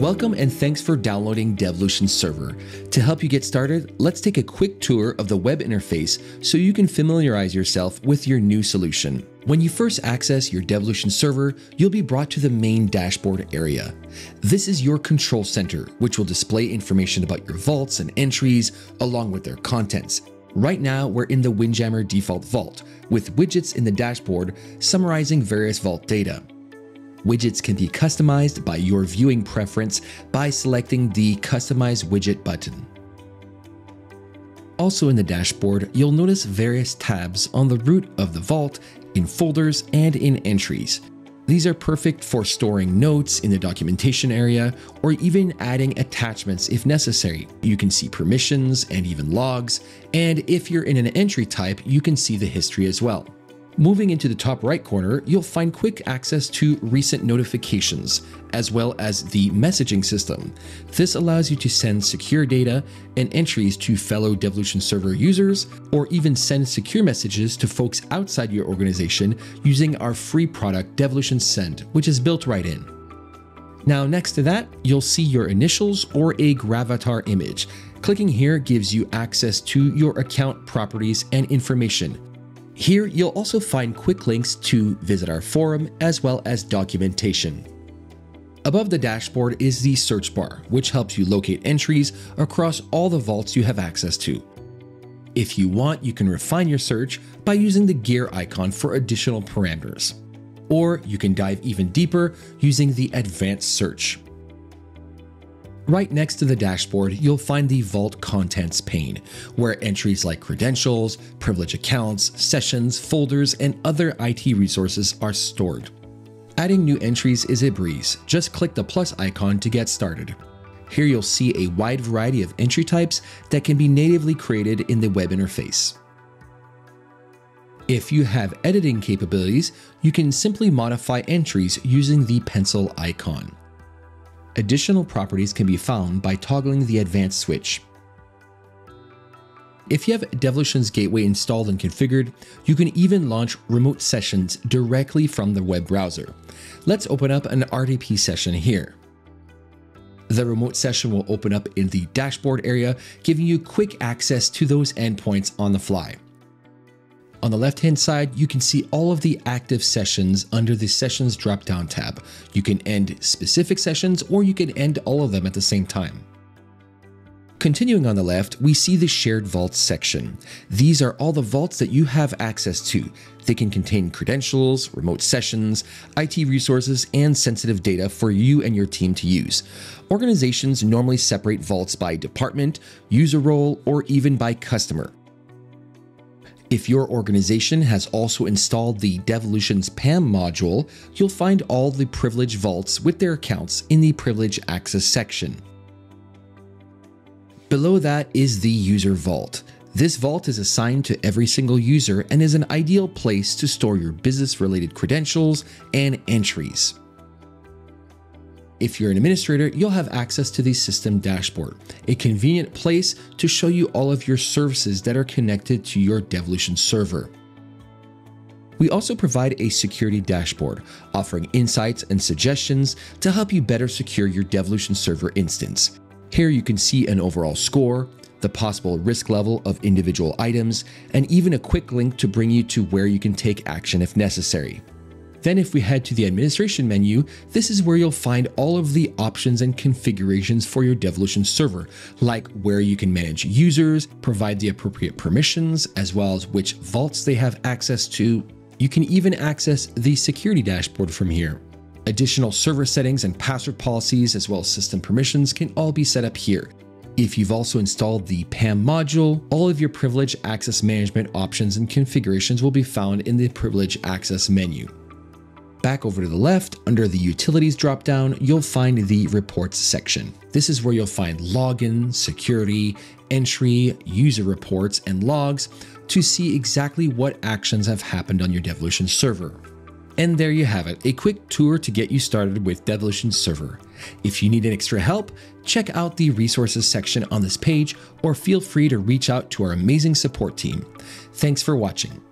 Welcome and thanks for downloading Devolutions Server. To help you get started, let's take a quick tour of the web interface so you can familiarize yourself with your new solution. When you first access your Devolutions server, you'll be brought to the main dashboard area. This is your control center, which will display information about your vaults and entries along with their contents. Right now, we're in the Windjammer default vault, with widgets in the dashboard summarizing various vault data. Widgets can be customized by your viewing preference by selecting the Customize Widget button. Also in the dashboard, you'll notice various tabs on the root of the vault, in folders, and in entries. These are perfect for storing notes in the documentation area or even adding attachments if necessary. You can see permissions and even logs, and if you're in an entry type, you can see the history as well. Moving into the top right corner, you'll find quick access to recent notifications, as well as the messaging system. This allows you to send secure data and entries to fellow Devolutions server users, or even send secure messages to folks outside your organization using our free product Devolutions Send, which is built right in. Now next to that, you'll see your initials or a gravatar image. Clicking here gives you access to your account properties and information, here, you'll also find quick links to visit our forum as well as documentation. Above the dashboard is the search bar, which helps you locate entries across all the vaults you have access to. If you want, you can refine your search by using the gear icon for additional parameters. Or you can dive even deeper using the advanced search. Right next to the dashboard, you'll find the Vault Contents pane, where entries like credentials, privilege accounts, sessions, folders, and other IT resources are stored. Adding new entries is a breeze. Just click the plus icon to get started. Here you'll see a wide variety of entry types that can be natively created in the web interface. If you have editing capabilities, you can simply modify entries using the pencil icon. Additional properties can be found by toggling the advanced switch. If you have Devolutions gateway installed and configured, you can even launch remote sessions directly from the web browser. Let's open up an RDP session here. The remote session will open up in the dashboard area, giving you quick access to those endpoints on the fly. On the left hand side, you can see all of the active sessions under the sessions drop down tab. You can end specific sessions or you can end all of them at the same time. Continuing on the left, we see the shared vaults section. These are all the vaults that you have access to. They can contain credentials, remote sessions, IT resources, and sensitive data for you and your team to use. Organizations normally separate vaults by department, user role, or even by customer. If your organization has also installed the Devolutions PAM module, you'll find all the privilege vaults with their accounts in the Privilege Access section. Below that is the User Vault. This vault is assigned to every single user and is an ideal place to store your business related credentials and entries. If you're an administrator, you'll have access to the system dashboard, a convenient place to show you all of your services that are connected to your Devolutions server. We also provide a security dashboard, offering insights and suggestions to help you better secure your Devolutions server instance. Here you can see an overall score, the possible risk level of individual items, and even a quick link to bring you to where you can take action if necessary. Then if we head to the administration menu, this is where you'll find all of the options and configurations for your Devolutions server, like where you can manage users, provide the appropriate permissions, as well as which vaults they have access to. You can even access the security dashboard from here. Additional server settings and password policies, as well as system permissions, can all be set up here. If you've also installed the PAM module, all of your privilege access management options and configurations will be found in the privilege access menu. Back over to the left, under the Utilities dropdown, you'll find the Reports section. This is where you'll find login, security, entry, user reports, and logs to see exactly what actions have happened on your Devolutions server. And there you have it, a quick tour to get you started with Devolutions server. If you need an extra help, check out the resources section on this page or feel free to reach out to our amazing support team. Thanks for watching.